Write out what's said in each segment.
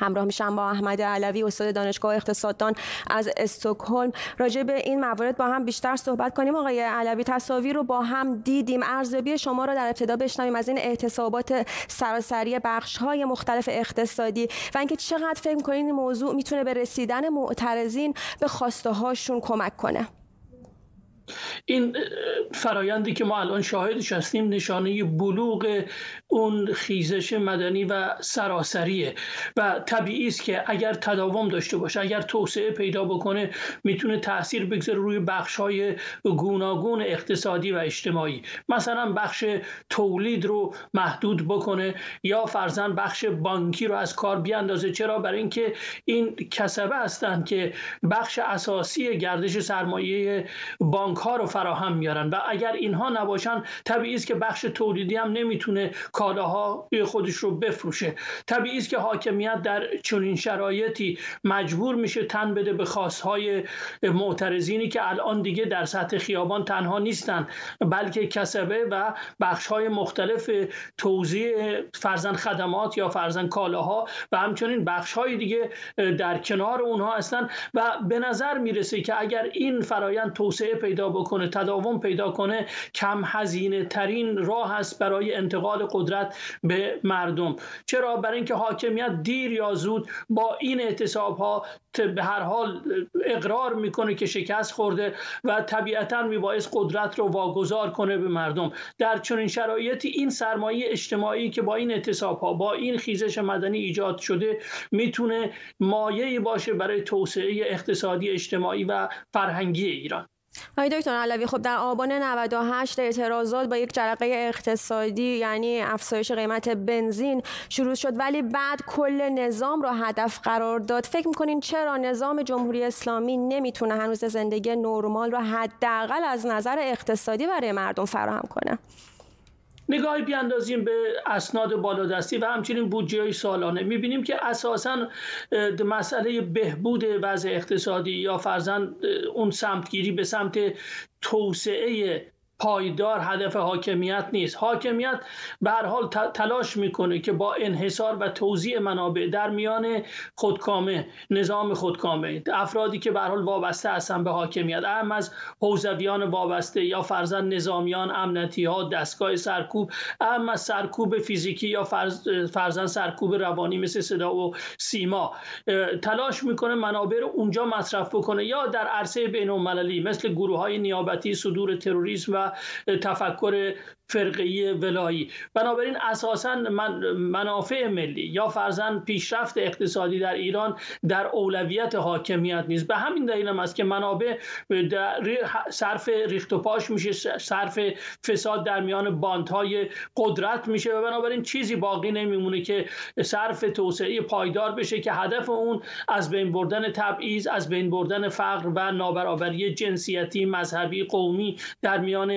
همراه میشم با احمد علوی استاد دانشگاه اقتصاددان از استکهلم. راجع به این موارد با هم بیشتر صحبت کنیم. آقای علوی تصاویر رو با هم دیدیم. ارزیابی شما رو در ابتدا بشنویم از این اعتصابات سراسری بخش های مختلف اقتصادی و اینکه چقدر فکر کنید این موضوع می‌تونه به رسیدن معترضین به خواسته هاشون کمک کنه. این فرایندی که ما الان شاهدش هستیم نشانه بلوغ اون خیزش مدنی و سراسریه. و طبیعی است که اگر تداوم داشته باشه اگر توسعه پیدا بکنه می‌تونه تاثیر بگذاره روی بخش های گوناگون اقتصادی و اجتماعی. مثلا بخش تولید رو محدود بکنه یا فرزن بخش بانکی رو از کار بیاندازه. چرا؟ برای اینکه این کسبه هستند که بخش اساسی گردش سرمایه بانک ها رو فراهم میارن و اگر اینها نباشن طبیعی است که بخش تولیدی هم نمی‌تونه کالاها خودش رو بفروشه. طبیعی است که حاکمیت در چنین شرایطی مجبور میشه تن بده به خواستهای معترضینی که الان دیگه در سطح خیابان تنها نیستن بلکه کسبه و بخش های مختلف توزیع فرزن خدمات یا فرزن کالاها و همچنین بخش های دیگه در کنار اونها هستن. و به نظر می‌رسه که اگر این فرایند توسعه پیدا بکنه تداوم پیدا کنه کم هزینه ترین راه است برای انتقال قدرت به مردم. چرا؟ برای اینکه حاکمیت دیر یا زود با این اعتصاب ها به هر حال اقرار می‌کنه که شکست خورده و طبیعتا میبایست قدرت رو واگذار کنه به مردم. در چنین شرایطی این سرمایه اجتماعی که با این اعتصاب ها با این خیزش مدنی ایجاد شده می‌تونه مایه‌ای باشه برای توسعه اقتصادی اجتماعی و فرهنگی ایران. آقای دکتر علوی خب در آبان 98 اعتراضات با یک جرقه اقتصادی یعنی افزایش قیمت بنزین شروع شد ولی بعد کل نظام را هدف قرار داد. فکر می‌کنین چرا نظام جمهوری اسلامی نمی‌تونه هنوز زندگی نرمال را حداقل از نظر اقتصادی برای مردم فراهم کنه؟ نگاهی بیاندازیم به اسناد بالادستی و همچنین بودجه های سالانه. می‌بینیم که اساسا مسئله بهبود وضع اقتصادی یا فرزن اون سمتگیری به سمت توسعه پایدار هدف حاکمیت نیست. حاکمیت به هر حال تلاش می‌کنه که با انحصار و توزیع منابع در میان خودکامه نظام خودکامه. افرادی که به هر حال وابسته هستن به حاکمیت اهم از حوزویان وابسته یا فرزن نظامیان امنیتی ها دستگاه سرکوب اهم از سرکوب فیزیکی یا فرز فرزن سرکوب روانی مثل صدا و سیما. تلاش می‌کنه منابع رو اونجا مصرف بکنه یا در عرصه بین مثل گروه های نیابتی صدور تروریسم و تفکر فرقی ولایی. بنابراین اساسا من منافع ملی یا فرزن پیشرفت اقتصادی در ایران در اولویت حاکمیت نیست. به همین دلیل هم است که منابع در صرف ریخت و پاش میشه صرف فساد در میان باندهای قدرت میشه و بنابراین چیزی باقی نمیمونه که صرف توسعه پایدار بشه که هدف اون از بین بردن تبعیض از بین بردن فقر و نابرابری جنسیتی مذهبی قومی در میان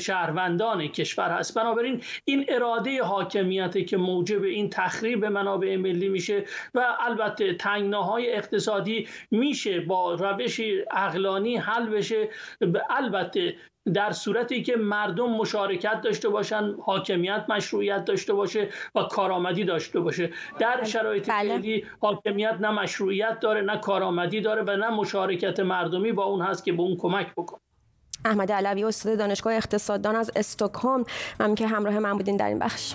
شهروندان کشور هست بنابراین این اراده حاکمیت که موجب این تخریب منابع ملی میشه و البته تنگناهای اقتصادی میشه با روش اقلانی حل بشه البته در صورتی که مردم مشارکت داشته باشن حاکمیت مشروعیت داشته باشه و کارآمدی داشته باشه در بله. شرایط بله. فعلی حاکمیت نه مشروعیت داره نه کارآمدی داره و نه مشارکت مردمی با اون هست که به اون کمک بکنه احمد علوی استاد دانشگاه اقتصاددان از استکهلم. هم که همراه من بودین در این بخش.